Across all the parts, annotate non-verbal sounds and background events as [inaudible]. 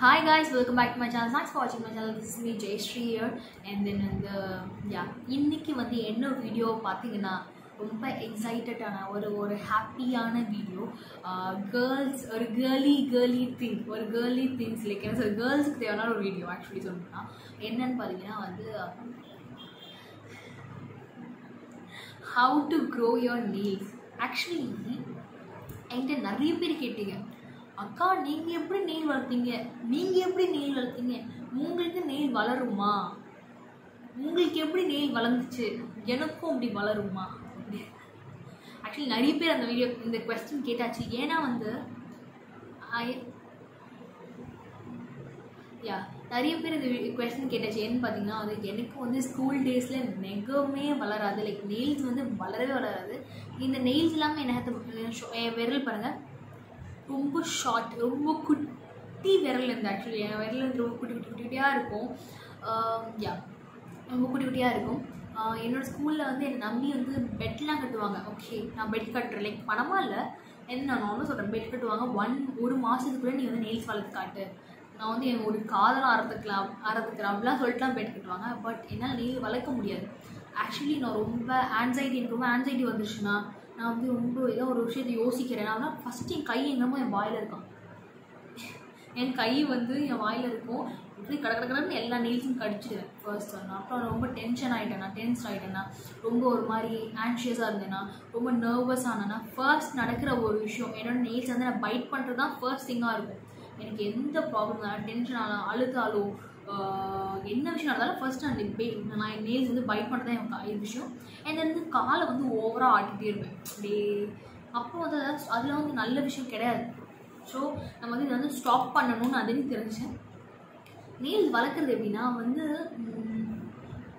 Hi guys, welcome back to my channel. Thanks for watching my channel. This is me Jayashree here. And then வந்து yeah இன்னைக்கு வந்து என்ன video பார்த்தீங்கன்னா ரொம்ப எக்ஸைட்டடான ஒரு ஒரு ஹாப்பியான வீடியோ கேர்ள்ஸ் ஒரு கேர்லி கேர்லி திங் ஒரு கேர்லி திங்ஸ் லைக் என்ன சொல்ற கேர்ள்ஸுக்கு தேவையான ஒரு வீடியோ ஆக்சுவலி சொல்லணும்னா என்னன்னு பார்த்தீங்கன்னா வந்து how to grow your nails actually என்கிட்ட நிறைய பேர் கேட்டீங்க அக்கா நீங்கள் எப்படி நெயில் வளர்த்தீங்க? நீங்கள் எப்படி நெயில் வளர்த்தீங்க? உங்களுக்கு நெயில் வளருமா? உங்களுக்கு எப்படி நெயில் வளர்ந்துச்சு? எனக்கும் அப்படி வளருமா? ஆக்சுவலி நிறைய பேர் அந்த வீடியோ இந்த கொஸ்டின் கேட்டாச்சு. ஏன்னா வந்து யா நிறைய பேர் இந்த கொஸ்டின் கேட்டாச்சு. ஏன்னு பார்த்தீங்கன்னா வந்து எனக்கு வந்து ஸ்கூல் டேஸில் நெகமே வளராது. லைக் நெயில்ஸ் வந்து வளரவே வளராது. இந்த நெயில்ஸ் இல்லாமல் என்ன என் விரல் பாருங்கள் ரொம்ப ஷார்ட் ரொம்ப குட்டி விரல் இருந்து ஆக்சுவலி என் விரல் வந்து ரொம்ப குட்டி குட்டி குட்டியாக இருக்கும். யா ரொம்ப குட்டி குட்டியாக இருக்கும். என்னோடய என்னோட ஸ்கூலில் வந்து என் நம்பி வந்து பெட்லாம் கட்டுவாங்க. ஓகே நான் பெட் கட்டுறேன். லைக் பணமாக இல்லை. என்ன நான் நானும் சொல்கிறேன் பெட் கட்டுவாங்க. ஒன் ஒரு மாதத்துக்குள்ளே நீ வந்து நெயில்ஸ் வளர்த்து காட்டு. நான் வந்து என் ஒரு காதலாம் அறத்துக்கலாம் அறத்துக்கிறேன் அப்படிலாம் சொல்லிட்டுலாம் பெட் கட்டுவாங்க. பட் என்னால் நெயில் வளர்க்க முடியாது. ஆக்சுவலி நான் ரொம்ப ஆன்சைட்டி எனக்கு ரொம்ப ஆன்சைட்டி வந்துருச்சுன்னா நான் வந்து ரொம்ப ஏதோ ஒரு விஷயத்தை யோசிக்கிறேன். நான் ஃபஸ்ட்டு என் கை என்னமோ என் வாயில் இருக்கான் என் கை வந்து என் வாயில் இருக்கும். இப்படி கட கட எல்லா நெயில்ஸும் கடிச்சிடுவேன் ஃபர்ஸ்ட் ஒன்று அப்புறம் ரொம்ப டென்ஷன் ஆகிட்டேன்னா டென்ஸ் ஆகிட்டேன்னா ரொம்ப ஒரு மாதிரி ஆன்ஷியஸாக இருந்தேன்னா ரொம்ப நர்வஸ் ஆனேன்னா ஃபர்ஸ்ட் நடக்கிற ஒரு விஷயம் என்னோட நெயில்ஸ் வந்து நான் பைட் பண்ணுறது தான் ஃபர்ஸ்ட் திங்காக இருக்கும். எனக்கு எந்த ப்ராப்ளம் ஆனாலும் டென்ஷன் ஆகலாம் அழுத்தாலும் என்ன விஷயம் நடந்தாலும் ஃபர்ஸ்ட் நான் பே- நான் என் நெயில்ஸ் வந்து பைட் பண்ணுறது தான் எனக்கு விஷயம். அண்ட் வந்து காலை வந்து ஓவராக ஆட்டிகிட்டே இருப்பேன். அப்படியே. அப்போ வந்து அதில் வந்து நல்ல விஷயம் கிடையாது. ஸோ நம்ம வந்து இதை வந்து ஸ்டாப் பண்ணணும்னு அதுன்னு தெரிஞ்சேன் நெயில்ஸ் வளர்க்குறது எப்படின்னா வந்து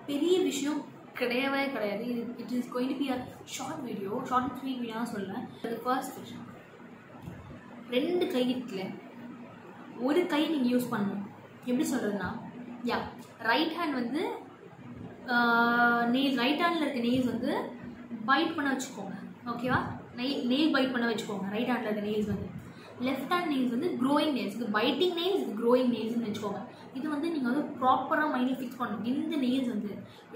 பெரிய விஷயம் கிடையவே கிடையாது. இது it is going to be a short video short and sweet video சொல்லுவேன் அது ஃபர்ஸ்ட் விஷயம் ரெண்டு கை இருக்குல்ல. ஒரு கை நீங்கள் யூஸ் பண்ணணும். எப்படி சொல்கிறதுனா யா ரைட் ஹேண்ட் வந்து நெயில் ரைட் ஹேண்டில் இருக்க நெயில்ஸ் வந்து பைட் பண்ண வச்சுக்கோங்க. ஓகேவா நெய் நெயில் பைட் பண்ண வச்சுக்கோங்க. ரைட் ஹேண்டில் இருக்க நெயில்ஸ் வந்து. லெஃப்ட் ஹேண்ட் நெயில்ஸ் வந்து க்ரோயிங் நெயில்ஸ் இது பைட்டிங் நெயில்ஸ் இது க்ரோயிங் நெயில்ஸ்னு வச்சுக்கோங்க. இது வந்து நீங்கள் வந்து ப்ராப்பராக மைண்டில் ஃபிக்ஸ் பண்ணணும். இந்த நெயில்ஸ் வந்து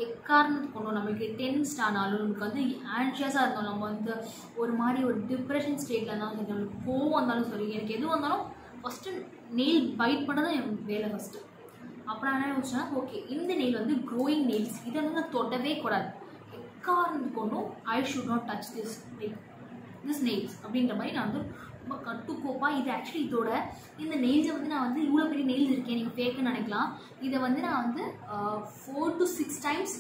எக்காரணத்துக்கு கொண்டு நம்மளுக்கு டென்ஸ்ட் ஆனாலும் நமக்கு வந்து ஆன்ஷியஸாக இருந்தாலும் நம்ம வந்து ஒரு மாதிரி ஒரு டிப்ரெஷன் ஸ்டேட்டில் இருந்தாலும் சரி நம்மளுக்கு கோவம் வந்தாலும் சரி எனக்கு எது வந்தாலும் ஃபஸ்ட்டு நெயில் பைட் பண்ண தான் என் வேலை ஃபஸ்ட்டு அப்புறம் என்ன யோசிச்சேன்னா ஓகே இந்த நெயில் வந்து க்ரோயிங் நெயில்ஸ் இதை வந்து நான் தொடவே கூடாது. எக்காரணத்துக்கு கொண்டும் I should not touch this like this nails அப்படின்ற மாதிரி நான் வந்து ரொம்ப கட்டுக்கோப்பாக இது ஆக்சுவலி இதோட இந்த நெயில்ஸை வந்து நான் வந்து இவ்வளோ பெரிய நெயில்ஸ் இருக்கேன் நீங்கள் ஃபேக்குன்னு நினைக்கலாம். இதை வந்து நான் வந்து four to six times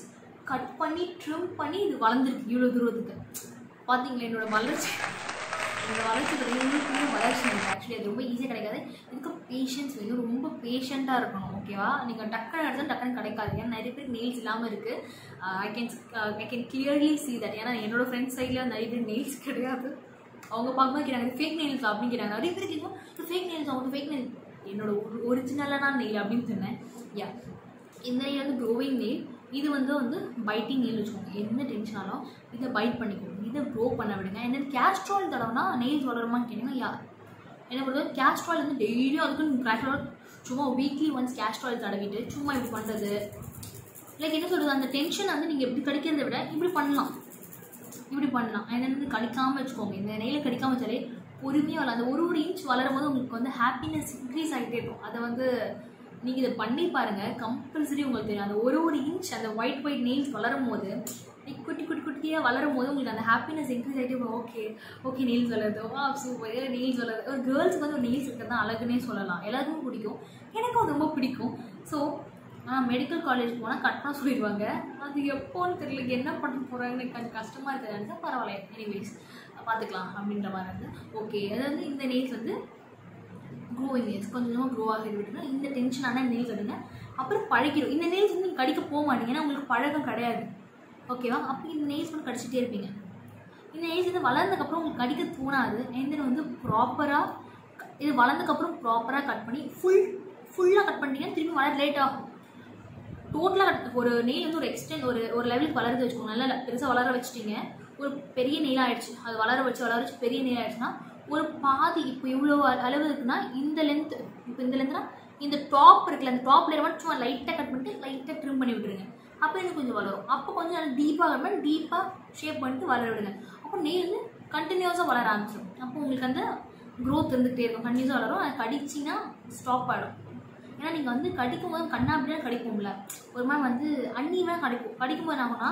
cut பண்ணி ட்ரிம் பண்ணி இது வளர்ந்துருக்கு. இவ்வளோ தூரத்துக்கு. பார்த்தீங்களா என்னோடய வளர்ச்சி? என்னோட வளர்ச்சி பெரிய வளர்ச்சி ஆக்சுவலி அது ரொம்ப ஈஸியாக கிடைக்காது. இதுக்கு பேஷன்ஸ் வேணும். ரொம்ப பேஷண்ட்டாக இருக்கணும் ஓகேவா நீங்கள் டக்குன்னு எடுத்தால் டக்குன்னு கிடைக்காது ஏன்னா நிறைய பேருக்கு நெயில்ஸ் இல்லாமல் இருக்குது I can I can clearly see that ஏன்னா என்னோட ஃப்ரெண்ட்ஸ் சைடில் நிறைய பேர் நெயில்ஸ் [laughs] கிடையாது. அவங்க பார்க்கும்போது கேட்டாங்க ஃபேக் நெயில்ஸ் அப்படின்னு கேட்டாங்க. நிறைய பேர் கேட்கும் ஃபேக் நெயில்ஸ் அவங்க ஃபேக் நெயில் என்னோட ஒரிஜினலான நெயில் அப்படின்னு சொன்னேன். யா இந்த நெயில் வந்து க்ரோவிங் நெயில் இது வந்து வந்து பைட்டிங் நெயில் வச்சுக்கோங்க. என்ன டென்ஷன் ஆனாலும் இதை பைட் பண்ணிக்கோங்க. இதை க்ரோ பண்ண விடுங்க. என்ன கேஸ்ட்ரால் தடவைனா நெயில்ஸ் வளருமான்னு கேட்டீங்கன்னா யா என்ன பொறுத்தவரை கேஸ்ட்ரால் வந்து டெய்லியும் அதுக்கு கேஸ்ட்ரால் சும்மா வீக்லி ஒன்ஸ் கேஸ்ட்ரால் தடவிட்டு சும்மா இப்படி பண்ணுறது லைக் என்ன சொல்கிறது அந்த டென்ஷன் வந்து நீங்கள் எப்படி கடிக்கிறத விட இப்படி பண்ணலாம். இப்படி பண்ணலாம். என்னென்னு கடிக்காமல் வச்சுக்கோங்க. இந்த நெயில கடிக்காமல் வச்சாலே பொறுமையாக வளரும் அந்த ஒரு ஒரு இன்ச் வளரும் போது உங்களுக்கு வந்து ஹாப்பினஸ் இன்க்ரீஸ் ஆகிட்டே இருக்கும். அதை வந்து நீங்கள் இதை பண்ணி பாருங்கள் கம்பல்சரி உங்களுக்கு தெரியும். அந்த ஒரு ஒரு இன்ச் அந்த ஒயிட் ஒயிட் நெயில்ஸ் வளரும் போது குட்டி குட்டி குட்டியாக வளரும் போது உங்களுக்கு அந்த ஹாப்பினஸ் இன்க்ரீஸ் ஆகிட்டே ஓகே ஓகே நெயில்ஸ் வளருது. வா சூப்பர் நெயில்ஸ் வளருது? ஒரு கேர்ள்ஸுக்கு வந்து ஒரு நெயில்ஸ் இருக்கிறது தான் அழகுனே சொல்லலாம். எல்லாருக்கும் பிடிக்கும். எனக்கும் அது ரொம்ப பிடிக்கும். ஸோ ஆனால் மெடிக்கல் காலேஜ் போனால் கரெக்டாக சொல்லிடுவாங்க. அது எப்போன்னு தெரியல. என்ன பண்ண போகிறாங்கன்னு எனக்கு கொஞ்சம் கஷ்டமாக இருக்குது பரவாயில்ல. எனிவேஸ் பார்த்துக்கலாம் அப்படின்ற மாதிரி வந்து ஓகே அதாவது இந்த நெயில்ஸ் வந்து க்ரோயிங் நெயில்ஸ் கொஞ்சம் கொஞ்சமாக க்ரோ ஆகிட்டு விட்டுருங்க இந்த டென்ஷனான நெயில்ஸ் எடுங்க அப்புறம் பழகிடும். இந்த நெயில்ஸ் வந்து நீங்கள் கடிக்க போக மாட்டீங்க. ஏன்னா உங்களுக்கு பழக்கம் கிடையாது. ஓகேவா அப்போ இந்த நெயில்ஸ் மட்டும் கடிச்சிட்டே இருப்பீங்க. இந்த நெயில்ஸ் வந்து வளர்ந்ததுக்கப்புறம் உங்களுக்கு கடிக்க தோணாது. And வந்து ப்ராப்பராக இது வளர்ந்ததுக்கப்புறம் ப்ராப்பராக கட் பண்ணி ஃபுல் ஃபுல்லாக கட் பண்ணிட்டீங்கன்னா திரும்பி வளர லேட் ஆகும். டோட்டலாக ஒரு நெயில் வந்து ஒரு எக்ஸ்டென்ட் ஒரு ஒரு லெவலுக்கு வளர்ந்து வச்சுக்கோங்க நல்லா பெருசாக வளர வச்சுட்டீங்க. ஒரு பெரிய நெயில் ஆயிடுச்சு. அது வளர வச்சு வளர வச்சு பெரிய நெயில் ஆயிடுச்சுன்னா ஒரு பாதி இப்போ இவ்வளோ அளவு இருக்குன்னா இந்த லென்த் இப்போ இந்த லென்த்னா இந்த டாப் இருக்குல்ல அந்த டாப் லேயர் மட்டும் சும்மா லைட்டாக கட் பண்ணிட்டு லைட்டாக ட்ரிம் பண்ணி விட்டுருங்க. அப்போ இது கொஞ்சம் வளரும். அப்போ கொஞ்சம் நல்லா டீப்பாக கட் டீப்பாக ஷேப் பண்ணிட்டு வளர விடுங்க. அப்போ நெய் வந்து கண்டினியூஸாக வளர ஆரம்பிச்சிடும் அப்போ உங்களுக்கு அந்த க்ரோத் இருந்துகிட்டே இருக்கும். கண்டினியூஸாக வளரும். அது கடிச்சின்னா ஸ்டாப் ஆகிடும் ஏன்னா நீங்கள் வந்து கடிக்கும் போது கண்ணா அப்படியே கடிக்கும்ல ஒரு மாதிரி வந்து அன்னீவனாக கடிக்கும் கடிக்கும் போது என்ன ஆகும்னா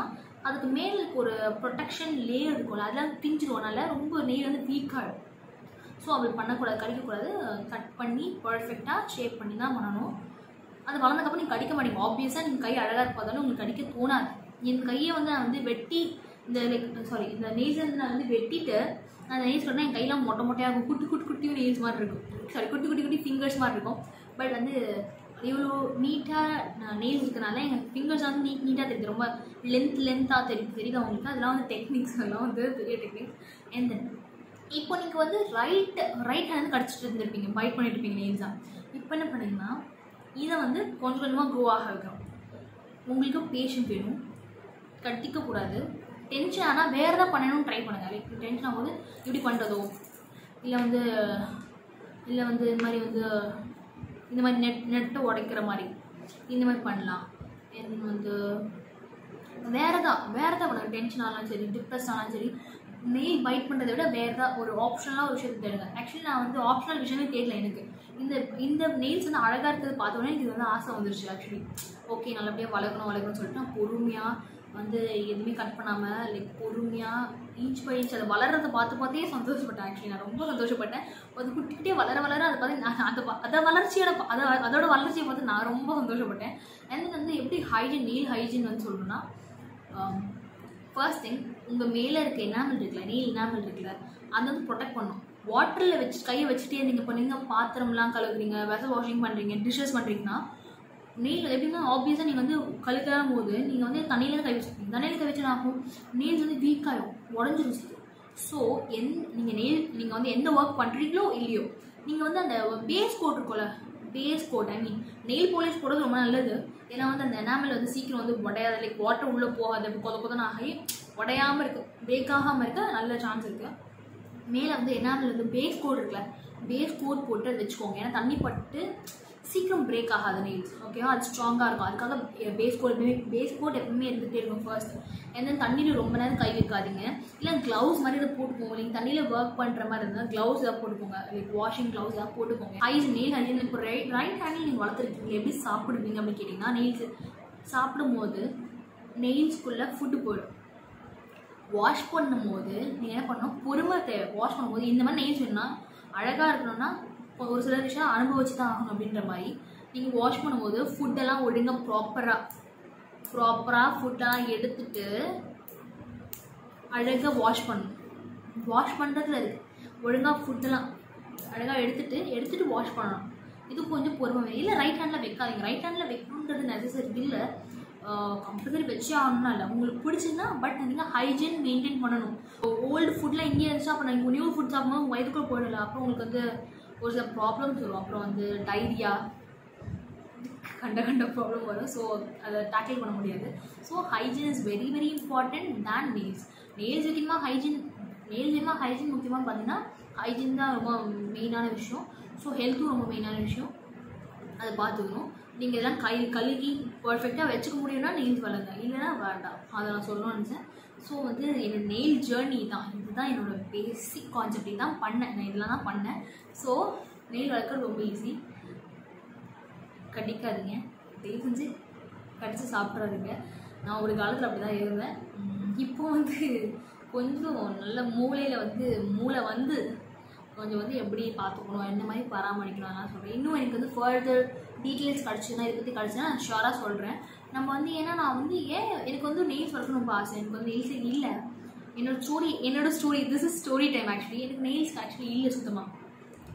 அதுக்கு மேலுக்கு ஒரு ப்ரொடெக்ஷன் லேயர் இருக்கும்ல அதெல்லாம் பிஞ்சிருவோம்னால ரொம்ப நெய் வந்து வீக் ஸோ அப்படி பண்ணக்கூடாது கடிக்கக்கூடாது. கட் பண்ணி பர்ஃபெக்டாக ஷேப் பண்ணி தான் பண்ணணும். அது வளர்ந்தக்கப்புறம் நீங்கள் கடிக்க மாட்டீங்க. ஆப்வியஸாக நீங்கள் கை அழகாக இருப்பதாலும் உங்களுக்கு கடிக்க தோணாது. என் கையை வந்து நான் வந்து வெட்டி இந்த லைக் சாரி இந்த நெய்ஸ் வந்து நான் வந்து வெட்டிட்டு அந்த நெய்ஸ் சொன்னால் என் கையெல்லாம் மொட்டை மொட்டையாக இருக்கும் குட்டி குட்டி குட்டி நெய்ஸ் மாதிரி இருக்கும். சாரி குட்டி குட்டி குட்டி ஃபிங்கர்ஸ் மாதிரி இருக்கும். பட் வந்து இவ்வளோ நீட்டாக நெய்ஸ் இருக்கிறனால எங்கள் ஃபிங்கர்ஸ் வந்து நீட் நீட்டாக தெரியுது. ரொம்ப லென்த் லென்த்தாக தெரியுது. தெரியுது அவங்களுக்கு அதெல்லாம் வந்து டெக்னிக்ஸ் எல்லாம் வந்து பெரிய டெக்னிக்ஸ் அண்ட் தென் இப்போ நீங்கள் வந்து ரைட் ரைட் ஹேண்ட் கடிச்சிட்டு இருந்திருப்பீங்க பைட் பண்ணிட்டு இருப்பீங்க நெயில்ஸாக இப்போ என்ன பண்ணீங்கன்னா இதை வந்து கொஞ்சம் கொஞ்சமாக க்ரோ ஆக வைக்கணும். உங்களுக்கு பேஷண்ட் வேணும். கட்டிக்கக்கூடாது டென்ஷன் ஆனால் வேறு தான் பண்ணணும்னு ட்ரை பண்ணுங்கள் லைக் டென்ஷன் ஆகும்போது இப்படி பண்ணுறதோ இல்லை வந்து இல்லை வந்து இந்த மாதிரி வந்து இந்த மாதிரி நெட் நெட்டை உடைக்கிற மாதிரி இந்த மாதிரி பண்ணலாம். வந்து வேறு தான் வேறு தான் பண்ணுங்க டென்ஷன் ஆனாலும் சரி டிப்ரெஸ் ஆனாலும் சரி நெயில் பைட் பண்ணுறதை விட வேறு தான் ஒரு ஆப்ஷனலாக ஒரு விஷயத்தை தேடுங்க. ஆக்சுவலி நான் வந்து ஆப்ஷனல் விஷயமே தேடல எனக்கு. இந்த இந்த நெயில்ஸ் வந்து அழகாக இருக்கிறது பார்த்தோன்னே எனக்கு இது வந்து ஆசை வந்துருச்சு ஆக்சுவலி ஓகே நல்லபடியாக வளர்க்கணும் வளர்க்கணும்னு சொல்லிட்டு நான் பொறுமையாக வந்து எதுவுமே கட் பண்ணாமல் லைக் பொறுமையாக இன்ச் பை இன்ச் அதை வளர்றதை பார்த்து பார்த்தே சந்தோஷப்பட்டேன் ஆக்சுவலி நான் ரொம்ப சந்தோஷப்பட்டேன். அது குட்டிக்கிட்டே வளர வளர அதை பார்த்து நான் அதை பா- அதை வளர்ச்சியோட அதை அதோட வளர்ச்சியை பார்த்து நான் ரொம்ப சந்தோஷப்பட்டேன். அண்ட் வந்து எப்படி ஹைஜின் நெயில் ஹைஜின் வந்து சொல்லணும்னா um, ஃபர்ஸ்ட் திங் உங்கள் மேலே இருக்க எனாமல் இருக்குல்ல நெயில் எனாமல் இருக்குல்ல அதை வந்து ப்ரொடெக்ட் பண்ணும். வாட்டரில் வச்சு கையை வச்சுட்டே நீங்கள் பண்ணீங்க பாத்திரம்லாம் கழுவுறீங்க வெசல் வாஷிங் பண்ணுறீங்க டிஷ்ஷஸ் பண்ணுறீங்கன்னா நெயில் எப்படின்னா ஆப்வியஸாக நீங்கள் வந்து கழுக்காகும் போது நீங்கள் வந்து தண்ணியில் கை வச்சுருக்கீங்க தண்ணியில் கை வச்சு ஆகும்? நெயில்ஸ் வந்து வீக் ஆகிடும் உடஞ்சிரும் சீக்கிரம். ஸோ எந் நீங்கள் நெயில் நீங்கள் வந்து எந்த ஒர்க் பண்ணுறீங்களோ இல்லையோ நீங்கள் வந்து அந்த பேஸ் கோட் இருக்கும்ல base coat I mean nail polish போடுறது ரொம்ப நல்லது. ஏன்னா வந்து அந்த எனாமல் வந்து சீக்கிரம் வந்து உடையாத லைக் வாட்டர் உள்ளே போகாது கொத கொதன்னு ஆகி உடையாமல் இருக்குது பேக் ஆகாமல் இருக்க நல்ல சான்ஸ் இருக்குது மேலே வந்து என்ன வந்து பேஸ் கோட் இருக்குல்ல பேஸ் கோட் போட்டு அதை வச்சுக்கோங்க. ஏன்னா தண்ணி பட்டு சீக்கிரம் பிரேக் ஆகாது நெயில்ஸ் ஓகேவா அது ஸ்ட்ராங்காக இருக்கும். அதுக்காக பேஸ் கோட் எப்பவுமே பேஸ் கோட் எப்பவுமே இருந்துகிட்டே இருக்கும் ஃபர்ஸ்ட் ஏன்னா தண்ணியில் ரொம்ப நேரம் கை வைக்காதீங்க. இல்லை க்ளவுஸ் மாதிரி இதை போட்டுக்கோங்க. நீங்கள் தண்ணியில் ஒர்க் பண்ணுற மாதிரி இருந்தால் க்ளவுஸ் ஏதாவது போட்டுக்கோங்க. லைக் வாஷிங் க்ளவுஸ் ஏதாவது போட்டுக்கோங்க. ஹைஸ் நெயில் ஹைஜின் இப்போ ரைட் ரைட் ஹேண்டில் நீங்கள் வளர்த்துருக்கீங்க எப்படி சாப்பிடுவீங்க அப்படின்னு கேட்டிங்கன்னா நெயில்ஸ் சாப்பிடும்போது நெயில்ஸ்குள்ளே ஃபுட்டு போயிடும். வாஷ் பண்ணும்போது நீங்கள் என்ன பண்ணணும்? பொறுமை தேவை. வாஷ் பண்ணும்போது இந்த மாதிரி நெய் சொன்னால் அழகாக இருக்கணும்னா இப்போ ஒரு சில விஷயம் அனுபவிச்சு தான் ஆகணும் அப்படின்ற மாதிரி நீங்கள் வாஷ் பண்ணும்போது ஃபுட்டெல்லாம் ஒழுங்காக ப்ராப்பராக ப்ராப்பராக ஃபுட்டெல்லாம் எடுத்துட்டு அழகாக வாஷ் பண்ணணும். வாஷ் பண்ணுறதுல இருக்கு. ஒழுங்காக ஃபுட்டெல்லாம் அழகாக எடுத்துட்டு எடுத்துட்டு வாஷ் பண்ணணும். இது கொஞ்சம் பொறுமை இல்லை ரைட் ஹேண்டில் வைக்காதீங்க. ரைட் ஹேண்டில் வைக்கணுன்றது நெசசரி இல்லை கம்பல்சரி வச்சே ஆகணும்னா இல்லை. உங்களுக்கு பிடிச்சிருந்தா பட் நீங்கள் ஹைஜீன் மெயின்டைன் பண்ணணும். ஓல்டு ஃபுட்லாம் இங்கே இருந்துச்சு அப்போ நீங்கள் நியூ ஃபுட் சாப்பிடும்போது உங்கள் வயிற்றுக்குள்ள போயிடல அப்புறம் உங்களுக்கு வந்து ஒரு சில ப்ராப்ளம்ஸ் வரும். அப்புறம் வந்து டைரியா கண்ட கண்ட ப்ராப்ளம் வரும். ஸோ அதை டேக்கிள் பண்ண முடியாது. So hygiene is very very important then nails nails அதிகமாக ஹைஜீன் நெயில்ஸ் அதிகமாக ஹைஜீன் முக்கியமாக பார்த்தீங்கன்னா ஹைஜீன் தான் ரொம்ப மெயினான விஷயம். ஸோ ஹெல்த்தும் ரொம்ப மெயினான விஷயம். அதை பார்த்துக்கணும். நீங்கள் இதெல்லாம் கை கழுகி பர்ஃபெக்டாக வச்சுக்க முடியும்னா நெயில்ஸ் வளருங்க. இல்லைன்னா வேண்டாம். அதை நான் சொல்லணும்னு நினச்சேன். ஸோ வந்து என்னோடய நெயில் ஜேர்னி தான். இதுதான் என்னோடய பேசிக் கான்செப்ட் தான் பண்ணேன். நான் இதெல்லாம் தான் பண்ணேன். ஸோ நெயில் வளர்க்குறது ரொம்ப ஈஸி கடிக்காதீங்க தயவு செஞ்சு கடித்து சாப்பிட்றாதீங்க நான் ஒரு காலத்தில் அப்படி தான் இருந்தேன் இப்போ வந்து கொஞ்சம் நல்ல மூளையில் வந்து மூளை வந்து கொஞ்சம் வந்து எப்படி பார்த்துக்கணும் எந்த மாதிரி பராமரிக்கணும் அதெல்லாம் சொல்கிறேன் இன்னும் எனக்கு வந்து ஃபர்தர் டீட்டெயில்ஸ் கிடச்சுன்னா இதை பற்றி கிடச்சுன்னா நான் ஷுவராக சொல்கிறேன் நம்ம வந்து ஏன்னா நான் வந்து ஏன் எனக்கு வந்து நெயில்ஸ் வளர்க்கணும் ரொம்ப ஆசை. எனக்கு வந்து நெயில்ஸ் இல்லை. என்னோட ஸ்டோரி என்னோட story this is story time actually எனக்கு நெயில்ஸ் ஆக்சுவலி இல்லை சுத்தமாக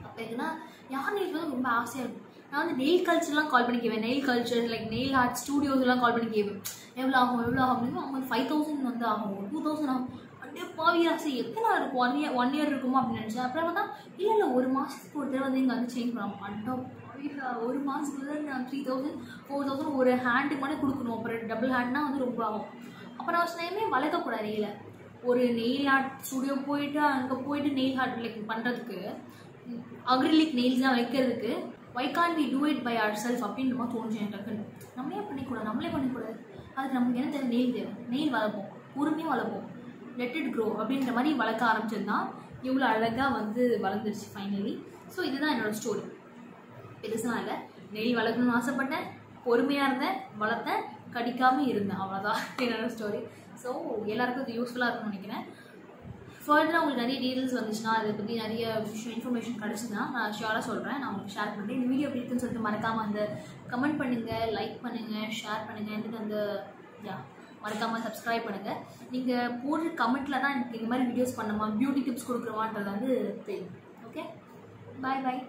அப்போ எதுனா யார் நெயில்ஸ் வந்து ரொம்ப ஆசையாக இருக்கும்? நான் வந்து நெயில் கல்ச்சர்லாம் கால் பண்ணி கேவேன் nail culture like nail art ஸ்டூடியோஸ்லாம் call பண்ணி கேட்பேன் எவ்வளோ ஆகும் எவ்வளோ ஆகும் அப்படின்னு வந்து ஃபைவ் தௌசண்ட் வந்து ஆகும். டூ தௌசண்ட் ஆகும். அப்படியே பாவி ஆசை எத்தனை இருக்கும்? ஒன் இயர் ஒன் இயர் இருக்குமா அப்படின்னு நினச்சேன். அப்புறம் பார்த்தா இல்லை இல்லை ஒரு மாதத்துக்கு ஒரு தடவை வந்து இங்கே வந்து சேஞ்ச் பண்ணலாம் அட்டோ ஒரு மாதத்துக்கு நான் த்ரீ தௌசண்ட் ஃபோர் தௌசண்ட் ஒரு ஹேண்டுக்கு மட்டும் கொடுக்கணும். அப்புறம் டபுள் ஹேண்ட்னா வந்து ரொம்ப ஆகும். அப்புறம் நான் சொன்னேமே வளர்க்கக்கூடாது இல்லை. ஒரு நெயில் ஆர்ட் ஸ்டுடியோ போயிட்டு அங்கே போயிட்டு நெயில் ஆர்ட் லைக் பண்ணுறதுக்கு அக்ரிலிக் நெயில்ஸ்லாம் வைக்கிறதுக்கு why can we do it by ourself அப்படின்ற மாதிரி தோணுச்சு எனக்கு டக்குன்னு நம்மளே பண்ணிக்கூடாது நம்மளே பண்ணிக்கூடாது அதுக்கு நமக்கு என்ன தேவை? நெயில் தேவை. நெயில் வளர்ப்போம். பொறுமையாக வளர்ப்போம். லெட் இட் க்ரோ அப்படின்ற மாதிரி வளர்க்க ஆரம்பிச்சிருந்தான் இவ்வளோ அழகாக வந்து வளர்ந்துருச்சு ஃபைனலி ஸோ இதுதான் என்னோட ஸ்டோரி பெருசாக இல்லை. நெல் வளர்க்கணும்னு ஆசைப்பட்டேன் பொறுமையாக இருந்தேன் வளர்த்தேன் கடிக்காமல் இருந்தேன். அவ்வளோதான் என்னோட ஸ்டோரி ஸோ எல்லாருக்கும் இது யூஸ்ஃபுல்லாக இருக்கும்னு நினைக்கிறேன். ஃபர்தராக உங்களுக்கு நிறைய டீட்டெயில்ஸ் வந்துச்சுன்னா அதை பற்றி நிறைய விஷயம் இன்ஃபர்மேஷன் கிடச்சிதுன்னா நான் ஷேராக சொல்கிறேன் நான் உங்களுக்கு ஷேர் பண்ணுறேன் இந்த வீடியோ எப்படி இருக்குன்னு சொல்லிட்டு மறக்காமல் அந்த கமெண்ட் பண்ணுங்கள் லைக் பண்ணுங்கள் ஷேர் பண்ணுங்கள் எனக்கு அந்த யா மறக்காமல் சப்ஸ்கிரைப் பண்ணுங்கள் நீங்கள் போடுற கமெண்ட்டில் தான் எனக்கு இந்த மாதிரி வீடியோஸ் பண்ணுமா பியூட்டி டிப்ஸ் கொடுக்குறவான்றது வந்து தெரியும் ஓகே பாய் பாய்